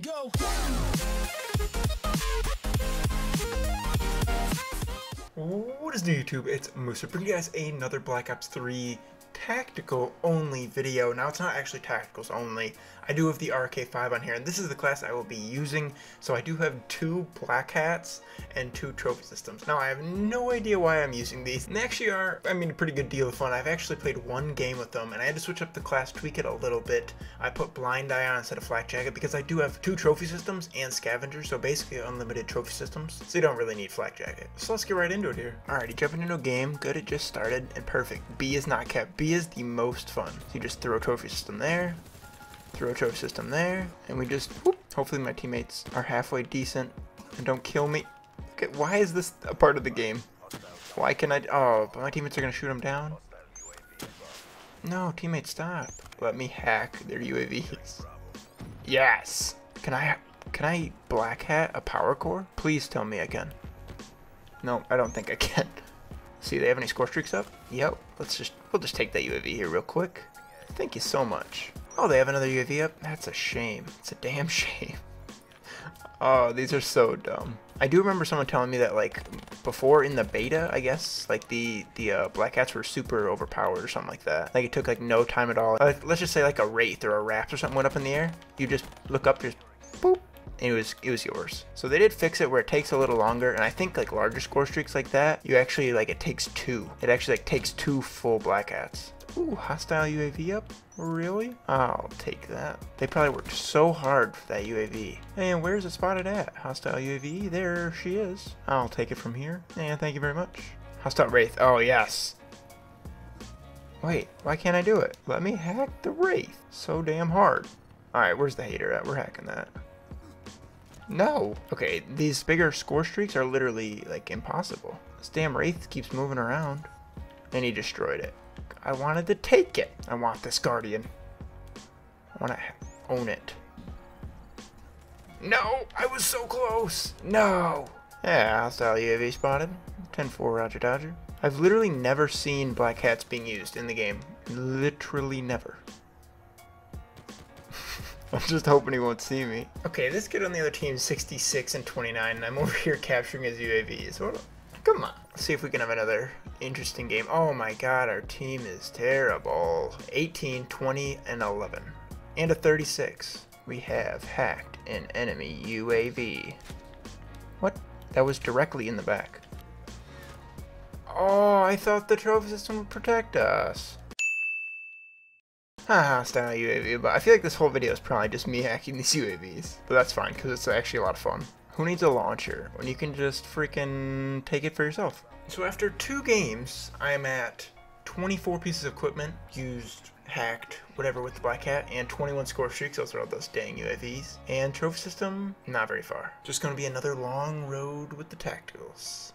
go. What is new YouTube? It's Moose. bringing you guys another Black Ops 3 tactical only video. Now it's not actually tacticals only. I do have the RK5 on here and this is the class I will be using. So I do have two black hats and two trophy systems. Now I have no idea why I'm using these. And they actually are, I mean, a pretty good deal of fun. I've actually played one game with them and I had to switch up the class, tweak it a little bit. I put blind eye on instead of flak jacket because I do have two trophy systems and scavenger. So basically unlimited trophy systems. So you don't really need flak jacket. So let's get right into it here. Alrighty, jumping into a game. Good, it just started and perfect. B is not kept. B is the most fun. You just throw a trophy system there, throw a trophy system there, and we just, whoop, hopefully my teammates are halfway decent and don't kill me. Okay, why is this a part of the game? Why can I, oh, but my teammates are to shoot them down? No, teammates, stop. Let me hack their UAVs. Yes! Can I, can I black hat a power core? Please tell me I can. No, I don't think I can. See, they have any score streaks up? Yep. Let's just, we'll just take that UAV here real quick. Thank you so much. Oh, they have another UAV up? That's a shame. It's a damn shame. Oh, these are so dumb. I do remember someone telling me that, like, before in the beta, I guess, like, the, the uh, Black Hats were super overpowered or something like that. Like, it took, like, no time at all. Like, let's just say, like, a Wraith or a Raps or something went up in the air. You just look up, just boop, it was it was yours. So they did fix it where it takes a little longer, and I think like larger score streaks like that, you actually like it takes two. It actually like takes two full black hats. Ooh, hostile UAV up? Really? I'll take that. They probably worked so hard for that UAV. And where's it spotted at? Hostile UAV, there she is. I'll take it from here. And thank you very much. Hostile Wraith, oh yes. Wait, why can't I do it? Let me hack the Wraith. So damn hard. Alright, where's the hater at? We're hacking that. No. Okay, these bigger score streaks are literally, like, impossible. This damn Wraith keeps moving around. And he destroyed it. I wanted to take it. I want this Guardian. I want to own it. No! I was so close! No! Yeah, hostile UAV spotted. 10-4 Roger Dodger. I've literally never seen black hats being used in the game. Literally never. I'm just hoping he won't see me. Okay, this kid on the other team is 66 and 29, and I'm over here capturing his UAVs. What? Come on. Let's see if we can have another interesting game. Oh my god, our team is terrible. 18, 20, and 11. And a 36. We have hacked an enemy UAV. What? That was directly in the back. Oh, I thought the trophy system would protect us. Haha, style UAV, but I feel like this whole video is probably just me hacking these UAVs. But that's fine, because it's actually a lot of fun. Who needs a launcher when you can just freaking take it for yourself? So after two games, I'm at 24 pieces of equipment used, hacked, whatever with the Black Hat, and 21 score streaks, those are all those dang UAVs. And trophy system, not very far. Just gonna be another long road with the tacticals.